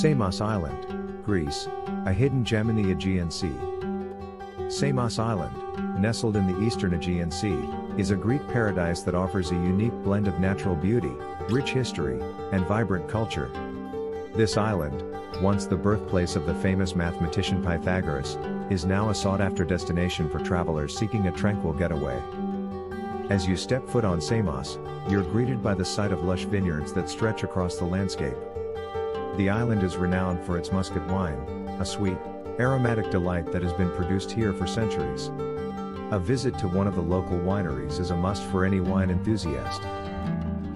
Samos Island, Greece, a hidden gem in the Aegean Sea. Samos Island, nestled in the eastern Aegean Sea, is a Greek paradise that offers a unique blend of natural beauty, rich history, and vibrant culture. This island, once the birthplace of the famous mathematician Pythagoras, is now a sought-after destination for travelers seeking a tranquil getaway. As you step foot on Samos, you're greeted by the sight of lush vineyards that stretch across the landscape. The island is renowned for its muscat wine, a sweet, aromatic delight that has been produced here for centuries. A visit to one of the local wineries is a must for any wine enthusiast.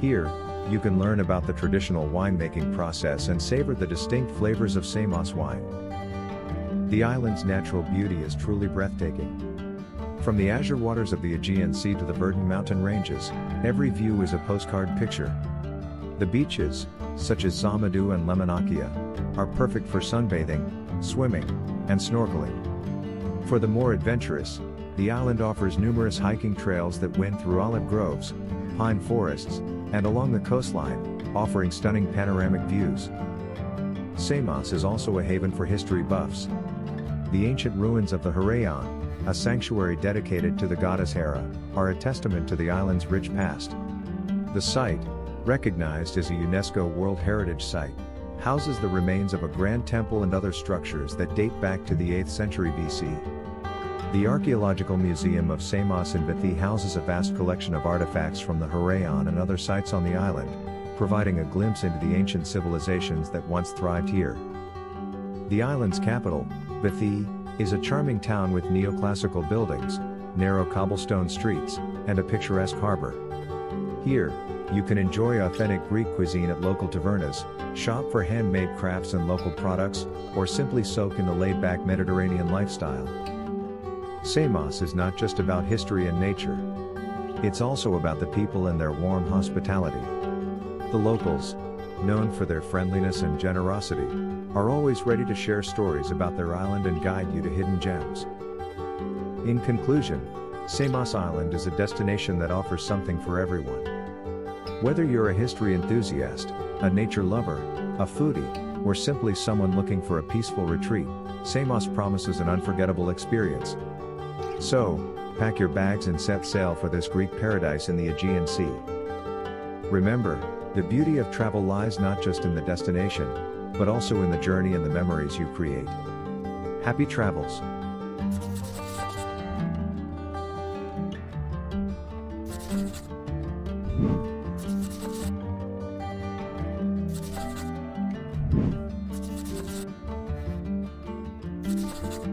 Here, you can learn about the traditional winemaking process and savor the distinct flavors of Samos wine. The island's natural beauty is truly breathtaking. From the azure waters of the Aegean Sea to the verdant mountain ranges, every view is a postcard picture. The beaches, such as Tsamadou and Lemonakia, are perfect for sunbathing, swimming, and snorkeling. For the more adventurous, the island offers numerous hiking trails that wind through olive groves, pine forests, and along the coastline, offering stunning panoramic views. Samos is also a haven for history buffs. The ancient ruins of the Heraion, a sanctuary dedicated to the goddess Hera, are a testament to the island's rich past. The site, recognized as a UNESCO World Heritage Site, houses the remains of a grand temple and other structures that date back to the 8th century BC. The Archaeological Museum of Samos in Vathi houses a vast collection of artifacts from the Heraion and other sites on the island, providing a glimpse into the ancient civilizations that once thrived here. The island's capital, Vathi, is a charming town with neoclassical buildings, narrow cobblestone streets, and a picturesque harbor. Here, you can enjoy authentic Greek cuisine at local tavernas, shop for handmade crafts and local products, or simply soak in the laid-back Mediterranean lifestyle. Samos is not just about history and nature. It's also about the people and their warm hospitality. The locals, known for their friendliness and generosity, are always ready to share stories about their island and guide you to hidden gems. In conclusion, Samos Island is a destination that offers something for everyone. Whether you're a history enthusiast, a nature lover, a foodie, or simply someone looking for a peaceful retreat, Samos promises an unforgettable experience. So, pack your bags and set sail for this Greek paradise in the Aegean Sea. Remember, the beauty of travel lies not just in the destination, but also in the journey and the memories you create. Happy travels!